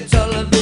It's all of